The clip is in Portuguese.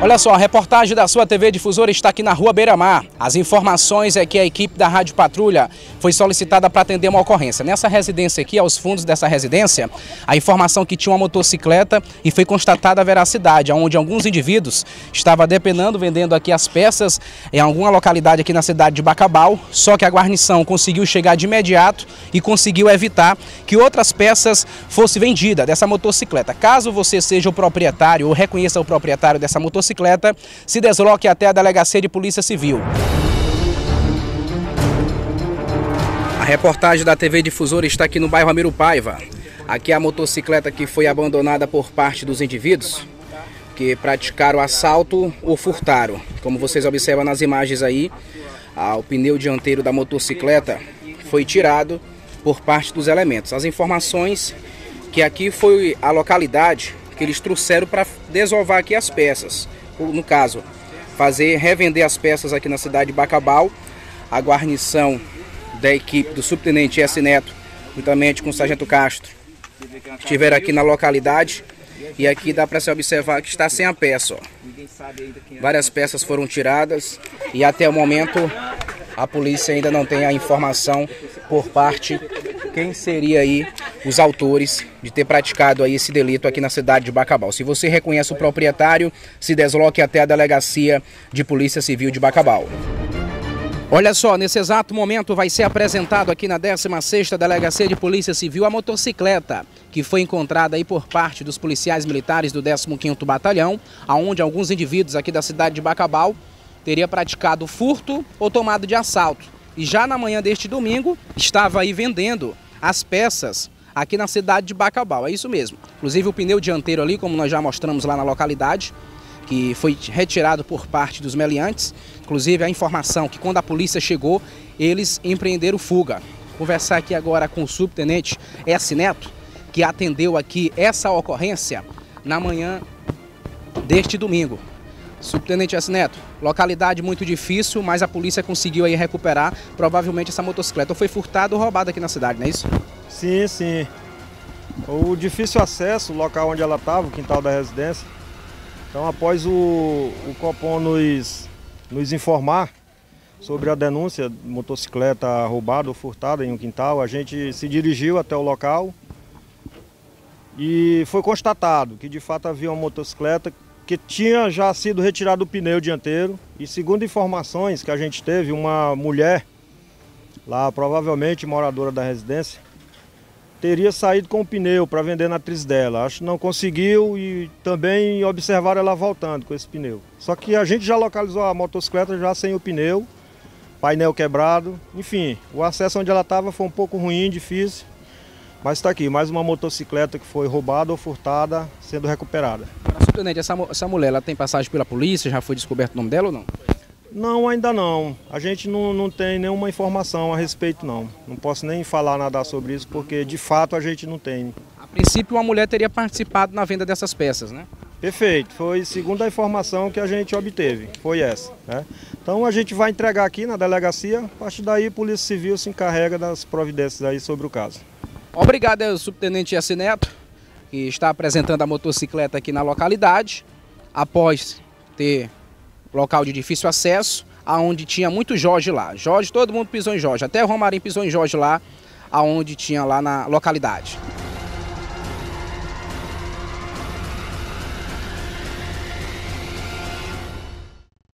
Olha só, a reportagem da sua TV Difusora está aqui na Rua Beira Mar. As informações é que a equipe da Rádio Patrulha foi solicitada para atender uma ocorrência. Nessa residência aqui, aos fundos dessa residência, a informação que tinha uma motocicleta e foi constatada a veracidade, onde alguns indivíduos estavam depenando, vendendo aqui as peças em alguma localidade aqui na cidade de Bacabal, só que a guarnição conseguiu chegar de imediato e conseguiu evitar que outras peças fossem vendidas dessa motocicleta. Caso você seja o proprietário ou reconheça o proprietário dessa motocicleta, motocicleta se desloque até a Delegacia de Polícia Civil. A reportagem da TV Difusora está aqui no bairro Amiro Paiva. Aqui é a motocicleta que foi abandonada por parte dos indivíduos que praticaram assalto ou furtaram. Como vocês observam nas imagens aí, o pneu dianteiro da motocicleta foi tirado por parte dos elementos. As informações que aqui foi a localidade que eles trouxeram para desovar aqui as peças. No caso, fazer revender as peças aqui na cidade de Bacabal. A guarnição da equipe do subtenente S. Neto, juntamente com o sargento Castro, estiveram aqui na localidade. E aqui dá para se observar que está sem a peça. Ó. Várias peças foram tiradas e até o momento a polícia ainda não tem a informação por parte quem seria aí os autores de ter praticado aí esse delito aqui na cidade de Bacabal. Se você reconhece o proprietário, se desloque até a delegacia de Polícia Civil de Bacabal. Olha só, nesse exato momento vai ser apresentado aqui na 16ª Delegacia de Polícia Civil a motocicleta que foi encontrada aí por parte dos policiais militares do 15º Batalhão, aonde alguns indivíduos aqui da cidade de Bacabal teria praticado furto ou tomado de assalto. E já na manhã deste domingo estava aí vendendo as peças aqui na cidade de Bacabal. É isso mesmo. Inclusive o pneu dianteiro ali, como nós já mostramos lá na localidade, que foi retirado por parte dos meliantes. Inclusive a informação que quando a polícia chegou, eles empreenderam fuga. Conversar aqui agora com o subtenente S. Neto, que atendeu aqui essa ocorrência na manhã deste domingo. Subtenente S. Neto, localidade muito difícil, mas a polícia conseguiu aí recuperar provavelmente essa motocicleta. Ou foi furtada ou roubada aqui na cidade, não é isso? Sim, sim. O difícil acesso, o local onde ela estava, o quintal da residência. Então, após o, o Copom nos, nos informar sobre a denúncia de motocicleta roubada ou furtada em um quintal, a gente se dirigiu até o local e foi constatado que de fato havia uma motocicleta que tinha já sido retirado o pneu dianteiro e segundo informações que a gente teve, uma mulher lá provavelmente moradora da residência teria saído com o pneu para vender na atriz dela. Acho que não conseguiu e também observaram ela voltando com esse pneu. Só que a gente já localizou a motocicleta já sem o pneu, painel quebrado, enfim, o acesso onde ela estava foi um pouco ruim, difícil. Mas está aqui, mais uma motocicleta que foi roubada ou furtada sendo recuperada. Essa, essa mulher ela tem passagem pela polícia? Já foi descoberto o nome dela ou não? Não, ainda não. A gente não, não tem nenhuma informação a respeito não. Não posso nem falar nada sobre isso porque de fato a gente não tem. A princípio uma mulher teria participado na venda dessas peças, né? Perfeito, foi segundo a informação que a gente obteve, foi essa. Né? Então a gente vai entregar aqui na delegacia, a partir daí a Polícia Civil se encarrega das providências aí sobre o caso. Obrigado ao subtenente Yassi Neto, que está apresentando a motocicleta aqui na localidade, após ter local de difícil acesso, aonde tinha muito Jorge lá. Jorge, todo mundo pisou em Jorge, até o Romarinho pisou em Jorge lá, aonde tinha lá na localidade.